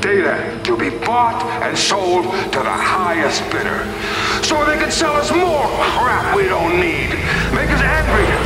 data to be bought and sold to the highest bidder. So they can sell us more crap we don't need, make us angrier.